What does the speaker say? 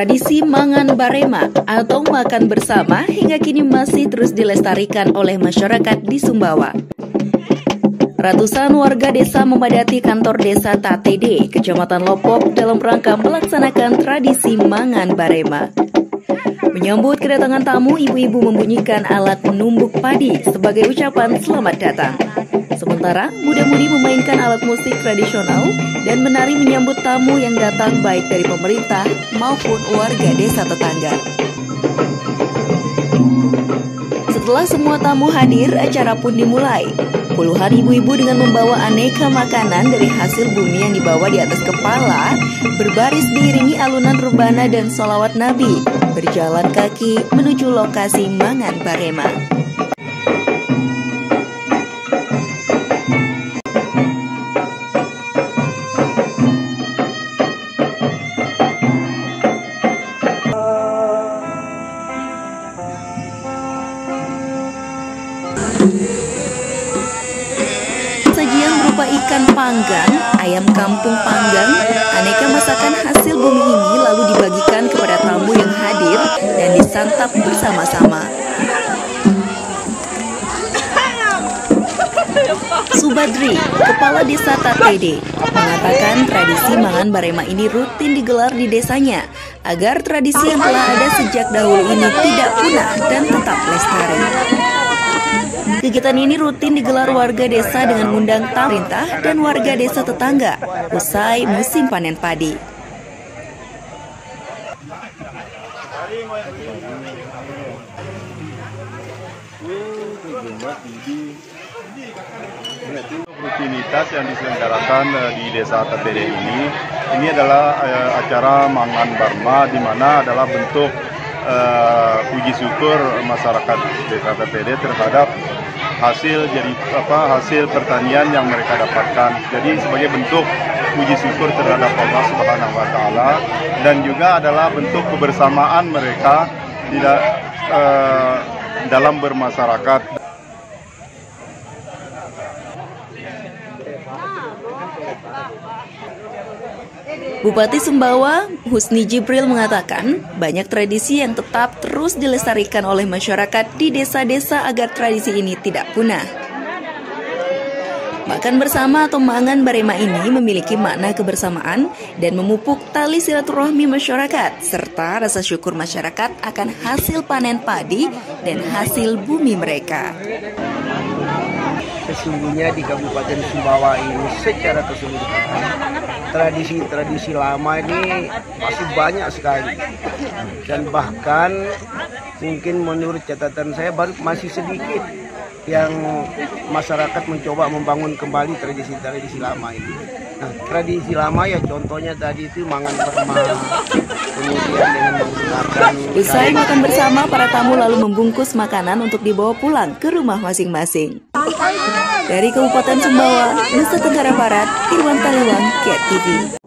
Tradisi mangan barema atau makan bersama hingga kini masih terus dilestarikan oleh masyarakat di Sumbawa. Ratusan warga desa memadati kantor desa Tatede, Kecamatan Lopok dalam rangka melaksanakan tradisi mangan barema. Menyambut kedatangan tamu, ibu-ibu membunyikan alat menumbuk padi sebagai ucapan selamat datang. Sementara muda-mudi memainkan alat musik tradisional dan menari menyambut tamu yang datang baik dari pemerintah maupun warga desa tetangga. Setelah semua tamu hadir, acara pun dimulai. Puluhan ibu-ibu dengan membawa aneka makanan dari hasil bumi yang dibawa di atas kepala berbaris diiringi alunan rebana dan solawat Nabi berjalan kaki menuju lokasi Mangan Barema. Ikan panggang, ayam kampung panggang, aneka masakan hasil bumi ini lalu dibagikan kepada tamu yang hadir dan disantap bersama-sama. Subadri, Kepala Desa Tatede, mengatakan tradisi mangan barema ini rutin digelar di desanya agar tradisi yang telah ada sejak dahulu ini tidak punah dan tetap lestari. Kegiatan ini rutin digelar warga desa dengan mengundang pemerintah dan warga desa tetangga usai musim panen padi. Rutinitas yang diselenggarakan eh, di Desa Tatede ini, ini adalah uh, acara Mangan Barma, di mana adalah bentuk uh, syukur masyarakat Desa Tatede terhadap hasil jadi apa hasil pertanian yang mereka dapatkan. Jadi sebagai bentuk puji syukur terhadap Allah Subhanahu wa taala dan juga adalah bentuk kebersamaan mereka di uh, dalam bermasyarakat. Bupati Sumbawa, Husni Jibril mengatakan, banyak tradisi yang tetap terus dilestarikan oleh masyarakat di desa-desa agar tradisi ini tidak punah. Makan bersama atau mangan barema ini memiliki makna kebersamaan dan memupuk tali silaturahmi masyarakat serta rasa syukur masyarakat akan hasil panen padi dan hasil bumi mereka. Sesungguhnya di Kabupaten Sumbawa ini secara keseluruhan tradisi-tradisi lama ini masih banyak sekali dan bahkan mungkin menurut catatan saya baru masih sedikit yang masyarakat mencoba membangun kembali tradisi-tradisi lama ini. Nah, tradisi lama ya contohnya tadi itu mangan bersama, Usai makan bersama, para tamu lalu membungkus makanan untuk dibawa pulang ke rumah masing-masing. Dari Kabupaten Sumbawa, Nusa Tenggara Barat, Irwan Taliwang, TV.